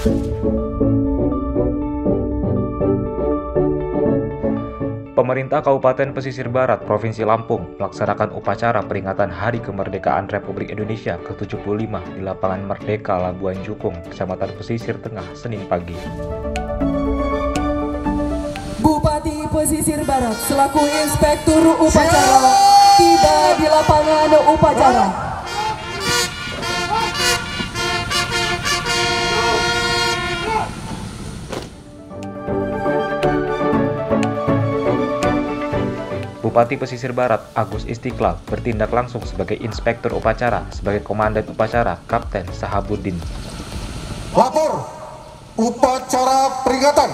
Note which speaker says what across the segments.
Speaker 1: Pemerintah Kabupaten Pesisir Barat, Provinsi Lampung, melaksanakan upacara peringatan Hari Kemerdekaan Republik Indonesia ke-75 di Lapangan Merdeka Labuan Jukung, Kecamatan Pesisir Tengah, Senin pagi.
Speaker 2: Bupati Pesisir Barat selaku Inspektur Upacara tiba di lapangan upacara.
Speaker 1: Bupati Pesisir Barat Agus Istiqlal bertindak langsung sebagai inspektur upacara sebagai komandan upacara Kapten Sahabuddin.
Speaker 3: Lapor upacara peringatan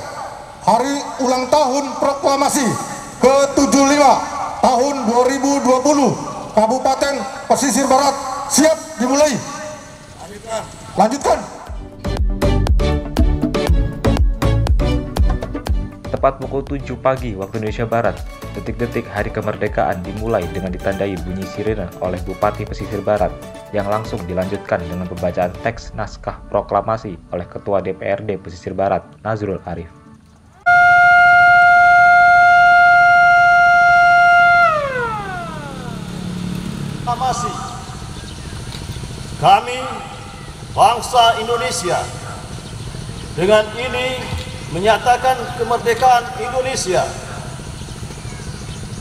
Speaker 3: Hari Ulang Tahun Proklamasi ke-75 tahun 2020 Kabupaten Pesisir Barat siap dimulai. Lanjutkan.
Speaker 1: Tepat pukul 7 pagi waktu Indonesia Barat, detik-detik hari kemerdekaan dimulai dengan ditandai bunyi sirene oleh Bupati Pesisir Barat yang langsung dilanjutkan dengan pembacaan teks naskah proklamasi oleh Ketua DPRD Pesisir Barat, Nazrul Arif.
Speaker 4: Proklamasi kami bangsa Indonesia dengan ini menyatakan kemerdekaan Indonesia.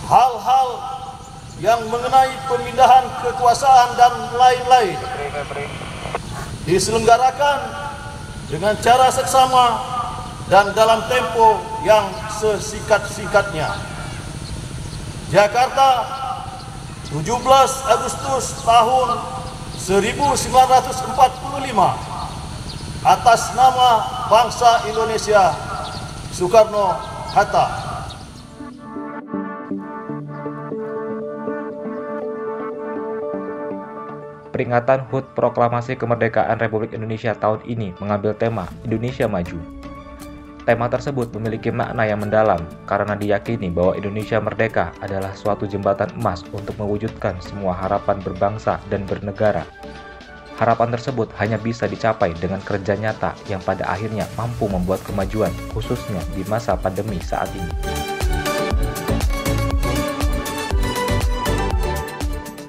Speaker 4: Hal-hal yang mengenai pemindahan kekuasaan dan lain-lain diselenggarakan dengan cara seksama dan dalam tempo yang sesikat-sikatnya. Jakarta 17 Agustus tahun 1945 atas nama bangsa Indonesia Soekarno Hatta.
Speaker 1: Peringatan HUT Proklamasi Kemerdekaan Republik Indonesia tahun ini mengambil tema Indonesia Maju. Tema tersebut memiliki makna yang mendalam karena diyakini bahwa Indonesia merdeka adalah suatu jembatan emas untuk mewujudkan semua harapan berbangsa dan bernegara Harapan tersebut hanya bisa dicapai dengan kerja nyata yang pada akhirnya mampu membuat kemajuan, khususnya di masa pandemi saat ini.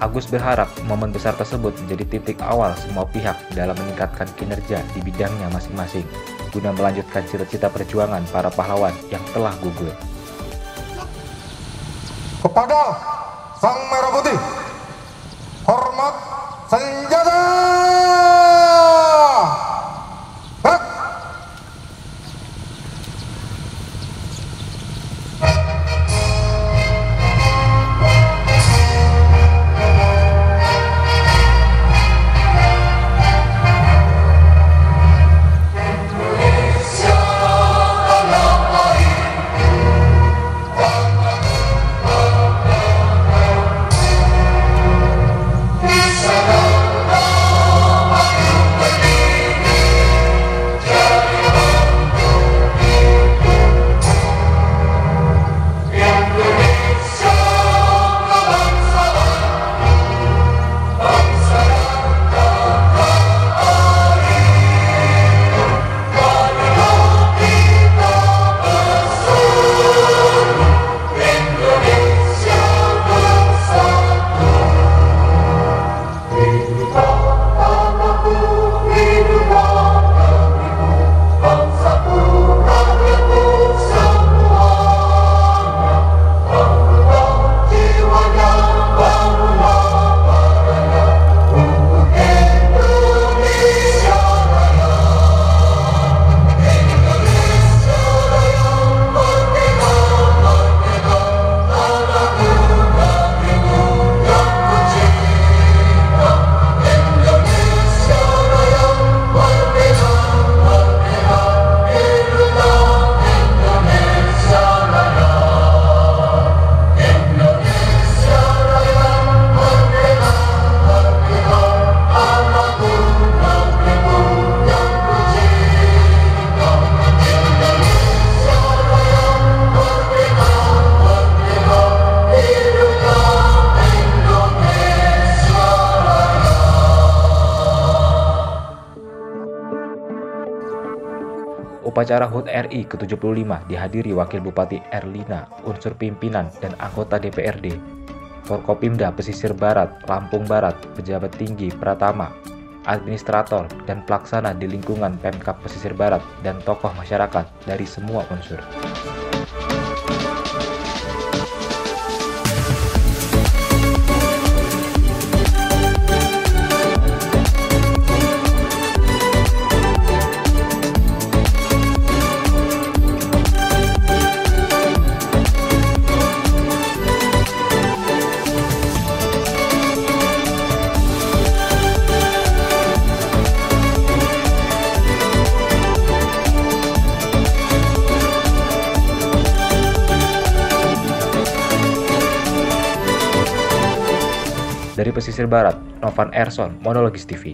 Speaker 1: Agus berharap momen besar tersebut menjadi titik awal semua pihak dalam meningkatkan kinerja di bidangnya masing-masing, guna melanjutkan cita-cita perjuangan para pahlawan yang telah gugur.
Speaker 3: Kepada Sang Merah Putih, hormat 자加 잡.
Speaker 1: Upacara HUT RI ke-75 dihadiri Wakil Bupati Erlina, unsur pimpinan dan anggota DPRD, Forkopimda Pesisir Barat, Lampung Barat, pejabat tinggi Pratama, administrator, dan pelaksana di lingkungan Pemkap Pesisir Barat, dan tokoh masyarakat dari semua unsur. Dari pesisir barat, Novan Erson, Monologis TV.